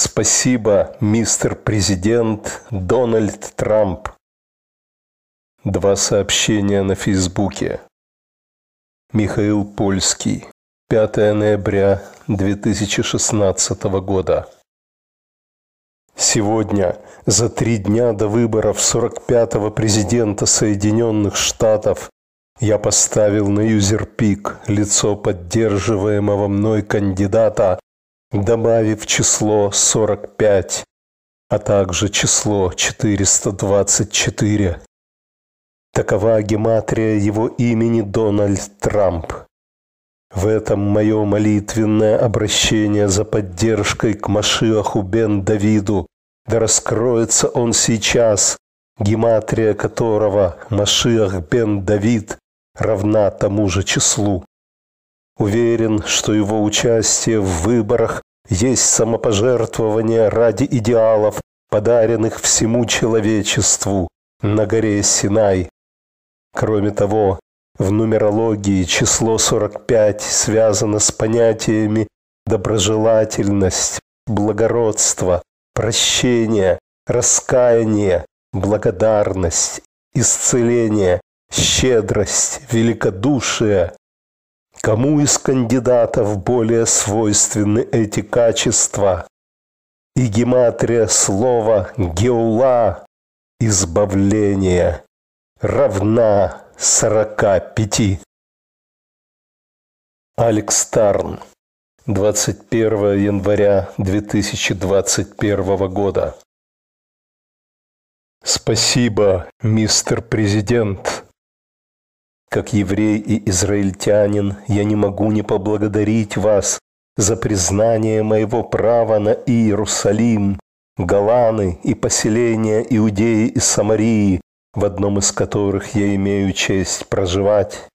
Спасибо, мистер президент Дональд Трамп. Два сообщения на Фейсбуке. Михаил Польский. 5 ноября 2016 года. Сегодня, за три дня до выборов 45-го президента Соединенных Штатов, я поставил на юзерпик лицо поддерживаемого мной кандидата добавив число 45, а также число 424. Такова гематрия его имени Дональд Трамп. В этом мое молитвенное обращение за поддержкой к Машиаху бен Давиду, да раскроется он сейчас, гематрия которого Машиах бен Давид равна тому же числу. Уверен, что его участие в выборах есть самопожертвование ради идеалов, подаренных всему человечеству на горе Синай. Кроме того, в нумерологии число 45 связано с понятиями доброжелательность, благородство, прощение, раскаяние, благодарность, исцеление, щедрость, великодушие, Кому из кандидатов более свойственны эти качества? И гематрия слова «геула» – избавление равна сорока пяти. Алекс Тарн, 21 января 2021 года. Спасибо, мистер президент. Как еврей и израильтянин я не могу не поблагодарить вас за признание моего права на Иерусалим, Галаны и поселения Иудеи и Самарии, в одном из которых я имею честь проживать.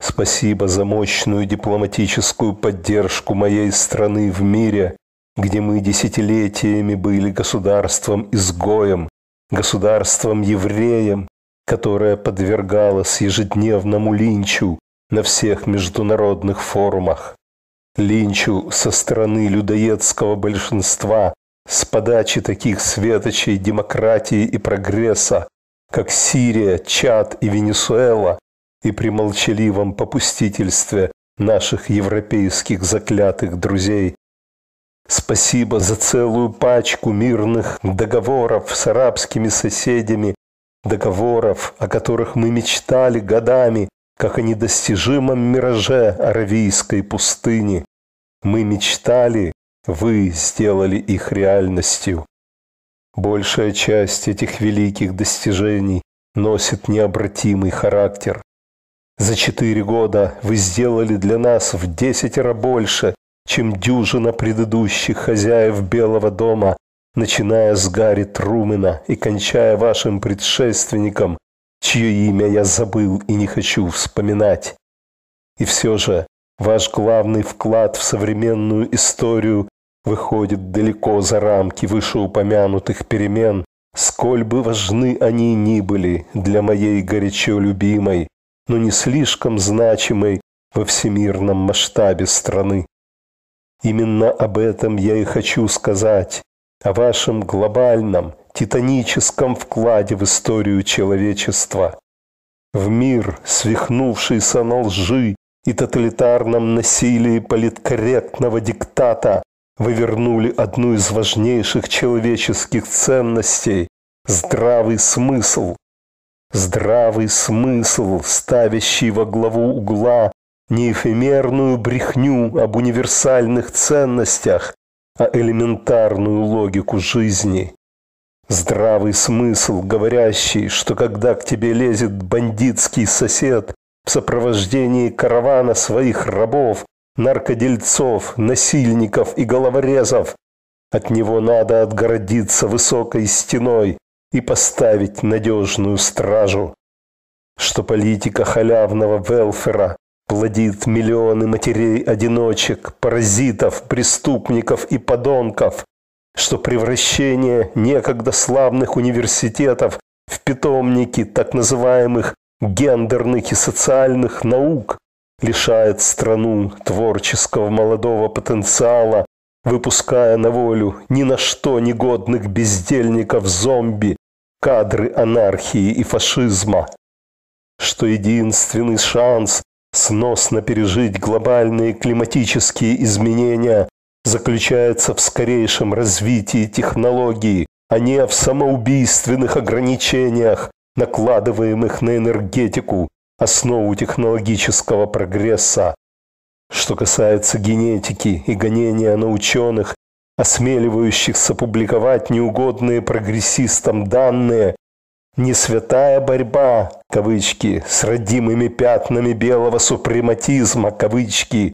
Спасибо за мощную дипломатическую поддержку моей страны в мире, где мы десятилетиями были государством-изгоем, государством-евреем, которая подвергалась ежедневному линчу на всех международных форумах. Линчу со стороны людоедского большинства с подачи таких светочей демократии и прогресса, как Сирия, Чад и Венесуэла, и при молчаливом попустительстве наших европейских заклятых друзей. Спасибо за целую пачку мирных договоров с арабскими соседями договоров, о которых мы мечтали годами, как о недостижимом мираже Аравийской пустыни. Мы мечтали, вы сделали их реальностью. Большая часть этих великих достижений носит необратимый характер. За четыре года вы сделали для нас в десятеро больше, чем дюжина предыдущих хозяев Белого дома начиная с Гарри Трумена и кончая вашим предшественником, чье имя я забыл и не хочу вспоминать. И все же ваш главный вклад в современную историю выходит далеко за рамки вышеупомянутых перемен, сколь бы важны они ни были для моей горячо любимой, но не слишком значимой во всемирном масштабе страны. Именно об этом я и хочу сказать, о вашем глобальном, титаническом вкладе в историю человечества. В мир, свихнувшийся на лжи и тоталитарном насилии политкорректного диктата, вы вернули одну из важнейших человеческих ценностей – здравый смысл. Здравый смысл, ставящий во главу угла не эфемерную брехню об универсальных ценностях, а элементарную логику жизни. Здравый смысл, говорящий, что когда к тебе лезет бандитский сосед в сопровождении каравана своих рабов, наркодельцов, насильников и головорезов, от него надо отгородиться высокой стеной и поставить надежную стражу. Что политика халявного велфера плодит миллионы матерей-одиночек, паразитов, преступников и подонков, что превращение некогда славных университетов в питомники так называемых гендерных и социальных наук лишает страну творческого молодого потенциала выпуская на волю ни на что негодных бездельников-зомби, кадры анархии и фашизма. Что единственный шанс сносно пережить глобальные климатические изменения заключается в скорейшем развитии технологий, а не в самоубийственных ограничениях, накладываемых на энергетику, основу технологического прогресса. Что касается генетики и гонения на ученых, осмеливающихся публиковать неугодные прогрессистам данные, не святая борьба, кавычки, с родимыми пятнами белого супрематизма, кавычки,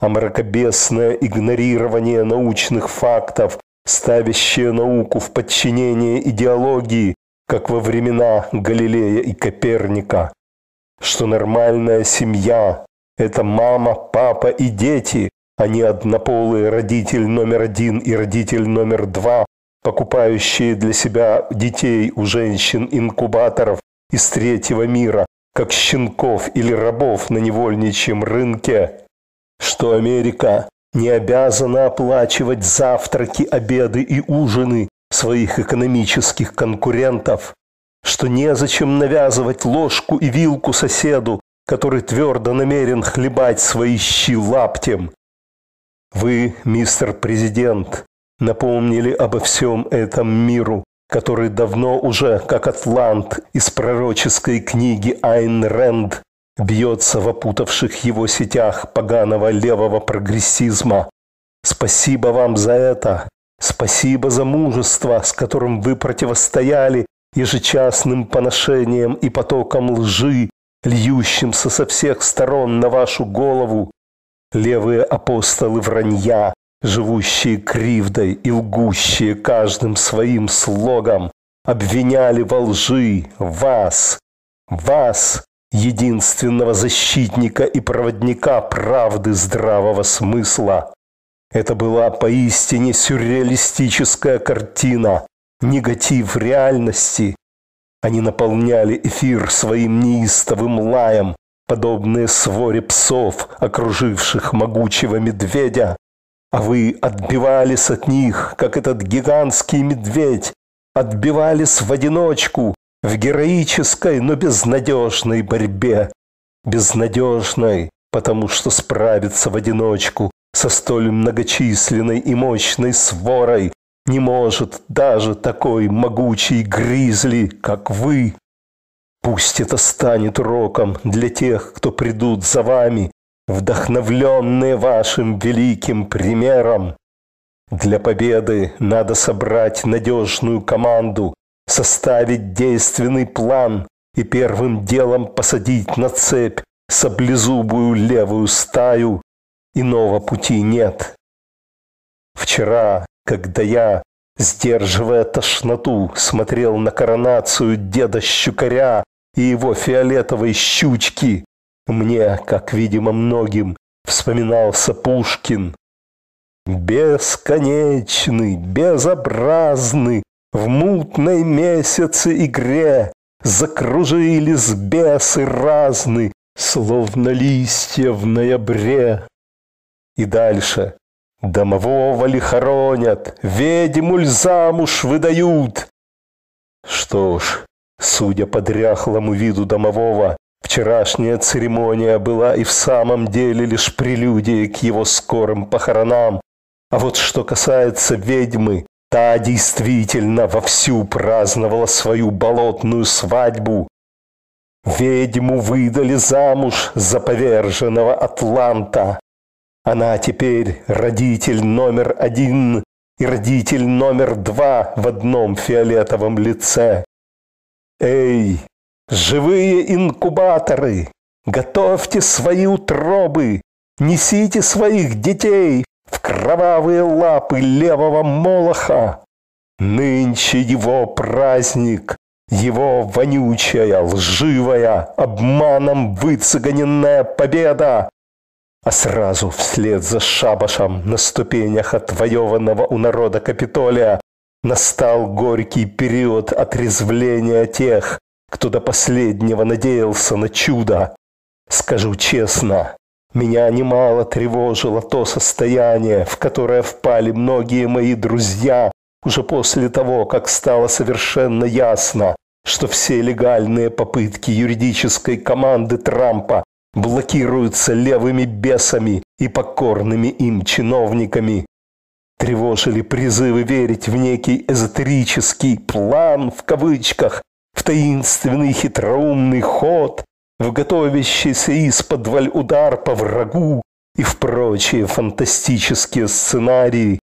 а мракобесное игнорирование научных фактов, ставящее науку в подчинение идеологии, как во времена Галилея и Коперника, что нормальная семья – это мама, папа и дети, а не однополый родитель номер один и родитель номер два, покупающие для себя детей у женщин-инкубаторов из третьего мира, как щенков или рабов на невольничьем рынке, что Америка не обязана оплачивать завтраки, обеды и ужины своих экономических конкурентов, что незачем навязывать ложку и вилку соседу, который твердо намерен хлебать свои щи лаптем. Вы, мистер президент, напомнили обо всем этом миру, который давно уже, как атлант из пророческой книги Айн Рэнд, бьется в опутавших его сетях поганого левого прогрессизма. Спасибо вам за это. Спасибо за мужество, с которым вы противостояли ежечасным поношением и потоком лжи, льющимся со всех сторон на вашу голову. Левые апостолы вранья, живущие кривдой и лгущие каждым своим слогом, обвиняли во лжи вас, вас, единственного защитника и проводника правды здравого смысла. Это была поистине сюрреалистическая картина, негатив реальности. Они наполняли эфир своим неистовым лаем, подобные своре псов, окруживших могучего медведя. А вы отбивались от них, как этот гигантский медведь, отбивались в одиночку, в героической, но безнадежной борьбе. Безнадежной, потому что справиться в одиночку со столь многочисленной и мощной сворой не может даже такой могучий гризли, как вы. Пусть это станет уроком для тех, кто придут за вами, вдохновленные вашим великим примером. Для победы надо собрать надежную команду, составить действенный план и первым делом посадить на цепь саблезубую левую стаю. Иного пути нет. Вчера, когда я, сдерживая тошноту, смотрел на коронацию деда Щукаря и его фиолетовой щучки, мне, как, видимо, многим, вспоминался Пушкин. Бесконечный, безобразный, в мутной месяце игре Закружились бесы разны, Словно листья в ноябре. И дальше. Домового ли хоронят, Ведьму ль замуж выдают? Что ж, судя по дряхлому виду домового, Вчерашняя церемония была и в самом деле лишь прелюдией к его скорым похоронам. А вот что касается ведьмы, Та действительно вовсю праздновала свою болотную свадьбу. Ведьму выдали замуж за поверженного Атланта. Она теперь родитель номер один и родитель номер два в одном фиолетовом лице. Эй, живые инкубаторы, готовьте свои утробы, несите своих детей в кровавые лапы левого молоха. Нынче его праздник, его вонючая, лживая, обманом выцеганенная победа. А сразу вслед за шабашем на ступенях отвоеванного у народа Капитолия настал горький период отрезвления тех, кто до последнего надеялся на чудо. Скажу честно, Меня немало тревожило то состояние, в которое впали многие мои друзья уже после того, как стало совершенно ясно, что все легальные попытки юридической команды Трампа блокируются левыми бесами и покорными им чиновниками. Тревожили призывы верить в некий эзотерический «план» в кавычках, в таинственный хитроумный ход, в готовящийся из-под удар по врагу и в прочие фантастические сценарии.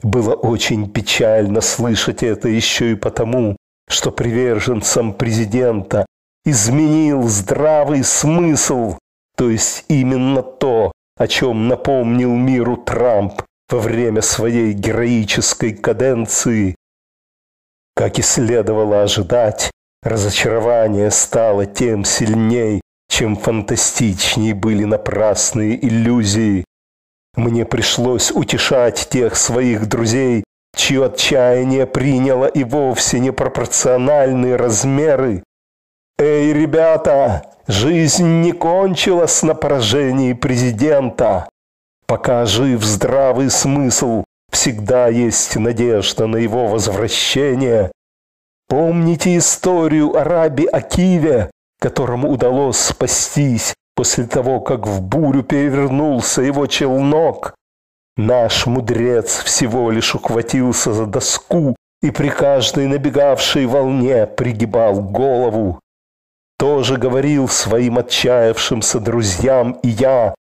Было очень печально слышать это еще и потому, что приверженцам президента изменил здравый смысл, то есть именно то, о чем напомнил миру Трамп во время своей героической каденции. Как и следовало ожидать, разочарование стало тем сильней, чем фантастичнее были напрасные иллюзии. Мне пришлось утешать тех своих друзей, чье отчаяние приняло и вовсе непропорциональные размеры. «Эй, ребята, жизнь не кончилась на поражении президента. Пока жив здравый смысл, всегда есть надежда на его возвращение. Помните историю о рабе Акиве, которому удалось спастись после того, как в бурю перевернулся его челнок? Наш мудрец всего лишь ухватился за доску и при каждой набегавшей волне пригибал голову. Тоже говорил своим отчаявшимся друзьям и я,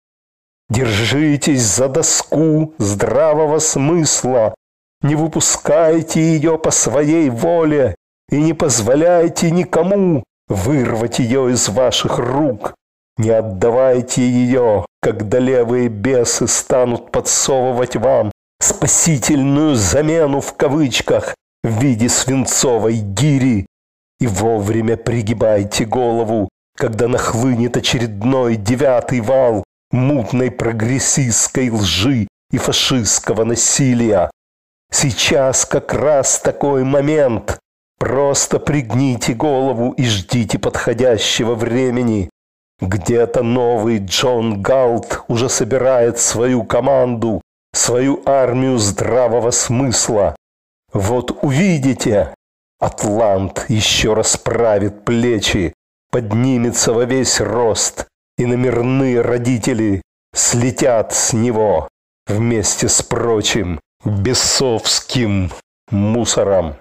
Держитесь за доску здравого смысла, не выпускайте ее по своей воле и не позволяйте никому вырвать ее из ваших рук. Не отдавайте ее, когда левые бесы станут подсовывать вам спасительную замену в кавычках в виде свинцовой гири. И вовремя пригибайте голову, когда нахлынет очередной девятый вал мутной прогрессистской лжи и фашистского насилия. Сейчас как раз такой момент. Просто пригните голову и ждите подходящего времени. Где-то новый Джон Галт уже собирает свою команду, свою армию здравого смысла. Вот увидите, Атлант еще расправит плечи, поднимется во весь рост и номерные родители слетят с него вместе с прочим бесовским мусором.